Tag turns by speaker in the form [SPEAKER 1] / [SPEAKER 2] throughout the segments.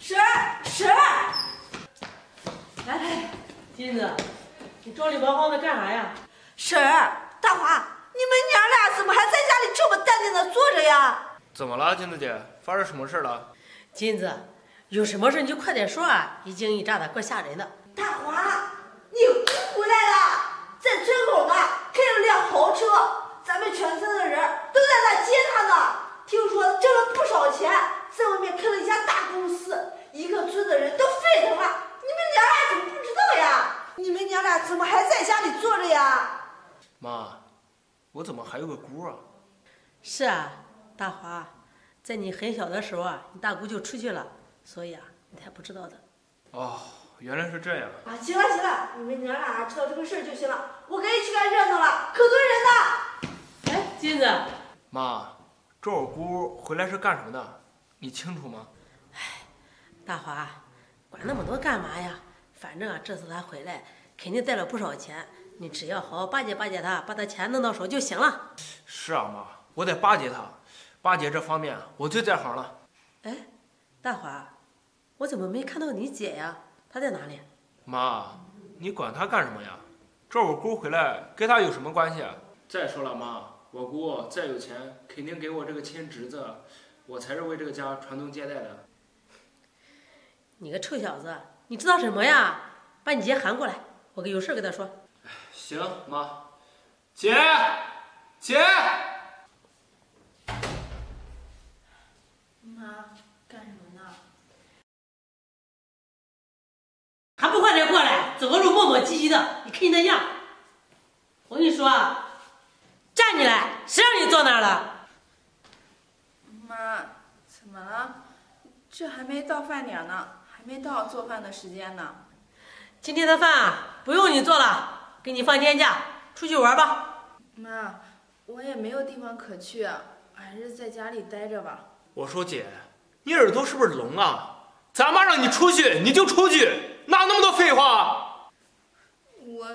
[SPEAKER 1] 婶儿，婶儿，
[SPEAKER 2] 来来，金子，你着急忙慌的干啥呀？
[SPEAKER 1] 婶儿，大华，你们娘俩怎么还在家里这么淡定的坐着呀？
[SPEAKER 3] 怎么了，金子姐？发生什么事了？
[SPEAKER 2] 金子，有什么事你就快点说啊！一惊一乍的，怪吓人的。
[SPEAKER 1] 大华，你姑回来了，在村口呢，开了辆豪车，咱们全村的人都在那接她呢。听说挣了不少钱，在外面开了一家大公司，一个村的人都沸腾了。你们娘俩怎么不知道呀？你们娘俩怎么还在家里坐着呀？
[SPEAKER 3] 妈，我怎么还有个姑啊？
[SPEAKER 2] 是啊，大华，在你很小的时候啊，你大姑就出去了，所以啊，你才不知道的。
[SPEAKER 3] 哦，原来是这样。
[SPEAKER 1] 啊，行了行了，你们娘俩知道这个事儿就行了，我赶紧去看热闹了，可多人呢。
[SPEAKER 2] 哎，金子，
[SPEAKER 3] 妈，这我姑回来是干什么的？你清楚吗？
[SPEAKER 2] 哎大华，管那么多干嘛呀？反正啊，这次她回来肯定带了不少钱，你只要好好巴结巴结她，把她钱弄到手就行了。
[SPEAKER 3] 是啊，妈，我得巴结他，巴结这方面我最在行了。
[SPEAKER 2] 哎，大华，我怎么没看到你姐呀？她在哪里？
[SPEAKER 3] 妈，你管她干什么呀？这我姑回来跟她有什么关系啊？再说了，妈，我姑再有钱，肯定给我这个亲侄子，我才是为这个家传宗接代的。
[SPEAKER 2] 你个臭小子，你知道什么呀？把你姐喊过来，我有事跟她说。
[SPEAKER 3] 行，妈，姐，姐，
[SPEAKER 1] 妈，干什么呢？
[SPEAKER 2] 还不快点过来？走个路你看你那样。我跟你说啊，站起来，谁让你坐那儿了？
[SPEAKER 4] 妈，怎么了？这还没到饭点呢，还没到做饭的时间呢。
[SPEAKER 2] 今天的饭啊，不用你做了，给你放天假，出去玩吧。
[SPEAKER 4] 妈，我也没有地方可去，还是在家里待着吧。
[SPEAKER 3] 我说姐，你耳朵是不是聋啊？咱妈让你出去你就出去，哪那么多废话？
[SPEAKER 4] 我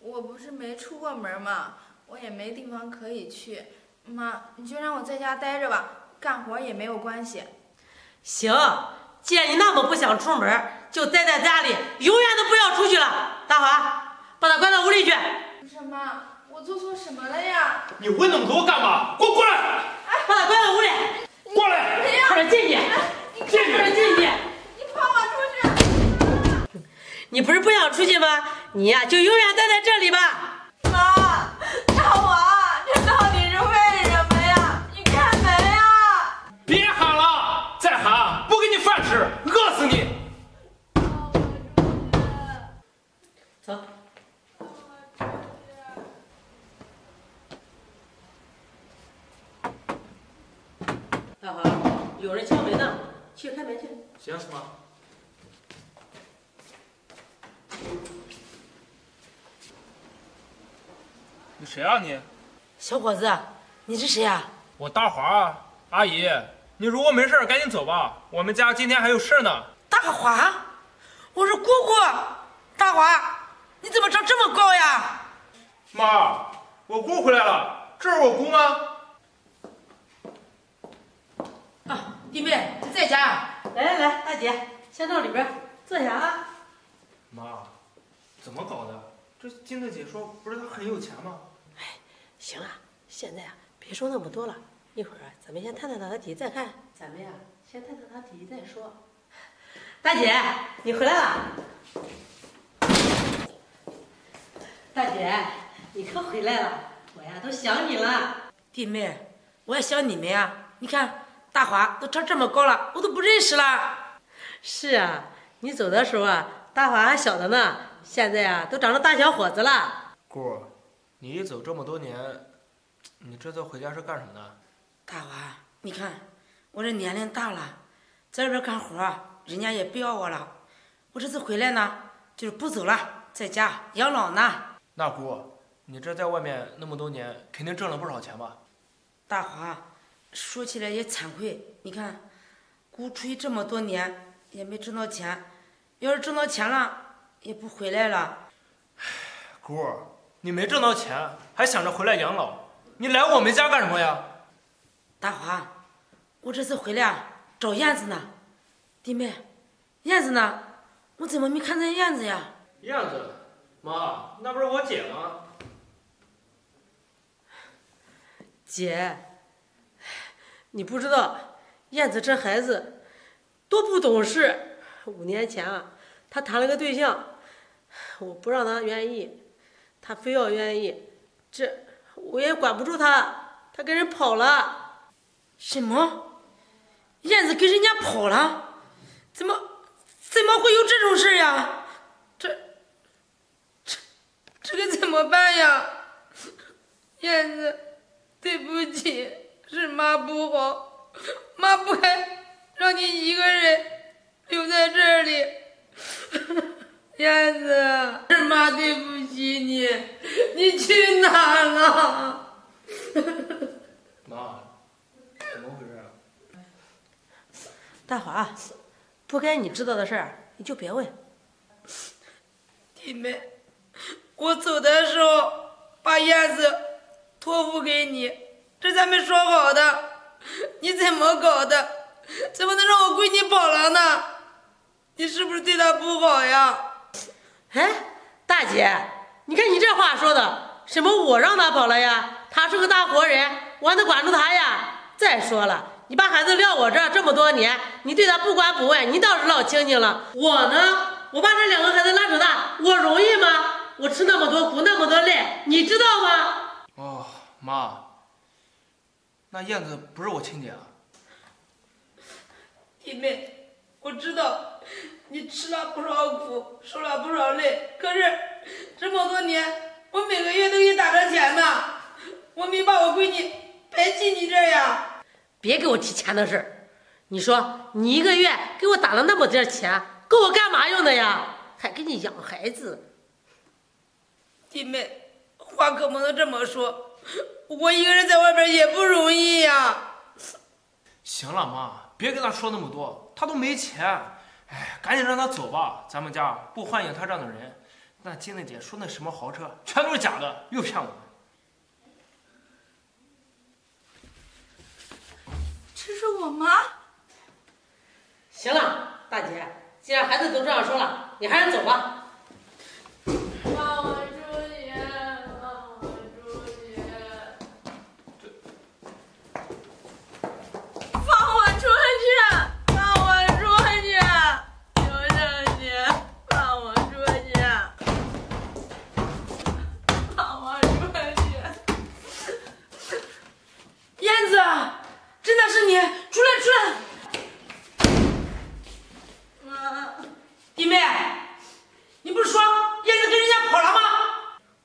[SPEAKER 4] 我不是没出过门吗？我也没地方可以去。妈，你就让我在家待着吧，干活也没有关系。
[SPEAKER 2] 行，既然你那么不想出门，就待在家里，永远都不要出去了。大华，把他关到屋里去。
[SPEAKER 4] 不是妈，我做错什么了呀？
[SPEAKER 3] 你问那么多干嘛？给我过来！
[SPEAKER 2] 哎把他关到屋里，
[SPEAKER 3] 过来！
[SPEAKER 2] 快点进去，
[SPEAKER 3] 进去！
[SPEAKER 2] 快点进去。
[SPEAKER 4] 你放我出去！
[SPEAKER 2] 你不是不想出去吗？你呀、就永远待在这里吧。
[SPEAKER 4] 妈，大华，这到底是为什么呀？你开门呀！
[SPEAKER 3] 别喊了，再喊不给你饭吃，饿死你！
[SPEAKER 2] 走。大华，有人敲门呢，去开门去。
[SPEAKER 3] 行，妈。你谁啊你？
[SPEAKER 2] 小伙子，你是谁啊、
[SPEAKER 3] 我大华啊，阿姨，你如果没事赶紧走吧，我们家今天还有事呢。
[SPEAKER 1] 大华，我是姑姑。大华，你怎么长这么高呀？
[SPEAKER 3] 妈，我姑回来了，这是我姑吗？
[SPEAKER 2] 啊，弟妹，你在家？来来来，大姐，先到里边坐下啊。
[SPEAKER 3] 妈，怎么搞的？这金子姐说不是她很有钱吗？
[SPEAKER 2] 行了，现在啊，别说那么多了，一会儿啊，咱们先探探他的底，再看。咱们呀，先探探他底再说。大姐，你回来了。大姐，你可回来了，我呀都想你了。
[SPEAKER 1] 弟妹，我也想你们呀。你看，大华都长这么高了，我都不认识了。
[SPEAKER 2] 是啊，你走的时候啊，大华还小的呢，现在啊都长成大小伙子了。
[SPEAKER 3] 姑，你一走这么多年，你这次回家是干什么的？
[SPEAKER 1] 大华，你看我这年龄大了，在外边干活，人家也不要我了。我这次回来呢，就是不走了，在家养老呢。
[SPEAKER 3] 那姑，你这在外面那么多年，肯定挣了不少钱吧？
[SPEAKER 1] 大华，说起来也惭愧，你看，姑出去这么多年也没挣到钱，要是挣到钱了，也不回来了。
[SPEAKER 3] 姑，你没挣到钱，还想着回来养老，你来我们家干什么呀？
[SPEAKER 1] 大华，我这次回来啊找燕子呢。弟妹，
[SPEAKER 2] 燕子呢？我怎么没看见燕子呀？
[SPEAKER 3] 燕子，妈，那不是我姐吗？
[SPEAKER 2] 姐，你不知道，燕子这孩子多不懂事。五年前啊，她谈了个对象，我不让她愿意，他非要愿意，这我也管不住他，他跟人跑了。
[SPEAKER 5] 什么？燕子跟人家跑了？怎么怎么会有这种事呀？这这这个怎么办呀？燕子。对不起，是妈不好，妈不该让你一个人留在这里。燕子，是妈对不起你，你去哪了？
[SPEAKER 3] 妈，怎么回事？
[SPEAKER 2] 大华，不该你知道的事儿，你就别问。
[SPEAKER 5] 弟妹，我走的时候把燕子。托付给你，这咱们说好的，你怎么搞的？怎么能让我闺女跑了呢？你是不是对她不好呀？
[SPEAKER 2] 哎，大姐，你看你这话说的，什么我让她跑了呀？她是个大活人，我还能管住她呀？再说了，你把孩子撂我这这么多年，你对他不管不问，你倒是老清静了。我呢，我把这两个孩子拉扯大，我容易吗？我吃那么多苦，那么多累，你知道吗？
[SPEAKER 3] 哦，妈，那燕子不是我亲姐啊。
[SPEAKER 5] 弟妹，我知道你吃了不少苦，受了不少累，可是这么多年，我每个月都给你打着钱呢，我没把我闺女排挤你这呀。
[SPEAKER 2] 别给我提钱的事儿，你说你一个月给我打了那么点钱，够我干嘛用的呀？还给你养孩子，
[SPEAKER 5] 弟妹。话可不能这么说，我一个人在外边也不容易呀。
[SPEAKER 3] 行了，妈，别跟他说那么多，他都没钱。哎，赶紧让他走吧，咱们家不欢迎他这样的人。那金子姐说那什么豪车，全都是假的，又骗我们。
[SPEAKER 4] 这是我妈。
[SPEAKER 2] 行了，大姐，既然孩子都这样说了，你还是走吧。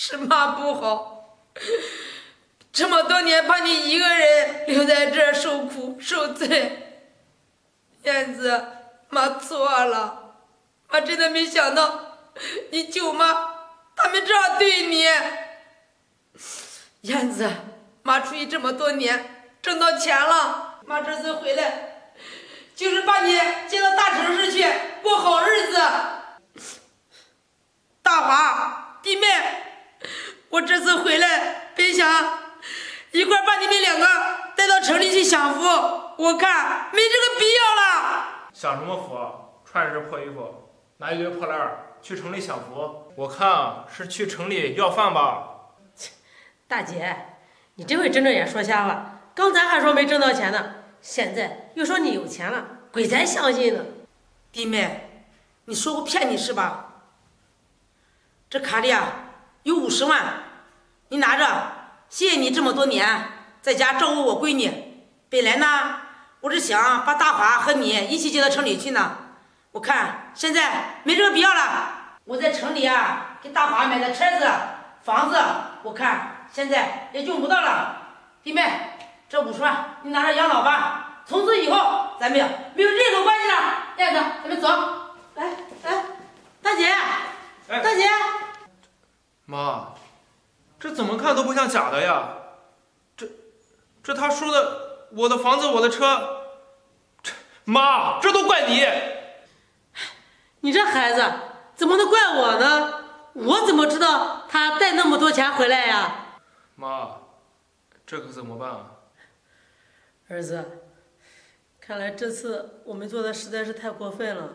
[SPEAKER 2] 是
[SPEAKER 5] 妈不好，这么多年把你一个人留在这受苦受罪。燕子，妈错了，妈真的没想到你舅妈。他们这样对你，燕子，妈出去这么多年，挣到钱了，妈这次回来，就是把你接到大城市去过好日子。大华，弟妹，我这次回来，本想一块把你们两个带到城里去享福，我看没这个必要了。
[SPEAKER 3] 享什么福？穿着这破衣服，拿一堆破烂儿。去城里享福，我看啊是去城里要饭吧。
[SPEAKER 2] 大姐，你这回睁着眼说瞎话。刚才还说没挣到钱呢，现在又说你有钱了，鬼才相信呢。
[SPEAKER 5] 弟妹，你说我骗你是吧？这卡里啊有五十万，你拿着，谢谢你这么多年在家照顾我闺女。本来呢，我是想把大华和你一起接到城里去呢。我看现在没这个必要了。我在城里啊，给大华买的车子、房子，我看现在也用不到了。弟妹，这五十万你拿着养老吧。从此以后，咱们没有任何关系了。燕子，咱们走。
[SPEAKER 2] 来来。
[SPEAKER 3] 看都不像假的呀。这，这他说的我的房子、我的车，这妈，这都怪你。
[SPEAKER 2] 你这孩子怎么能怪我呢？我怎么知道他带那么多钱回来呀？
[SPEAKER 3] 妈，这可怎么办啊？
[SPEAKER 2] 儿子，看来这次我们做的实在是太过分了，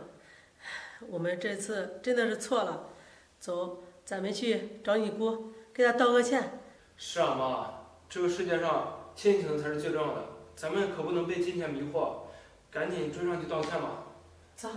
[SPEAKER 2] 我们这次真的是错了。走，咱们去找你姑，给她道个歉。
[SPEAKER 3] 是啊，妈，这个世界上亲情才是最重要的，咱们可不能被金钱迷惑，赶紧追上去道歉吧。
[SPEAKER 2] 走。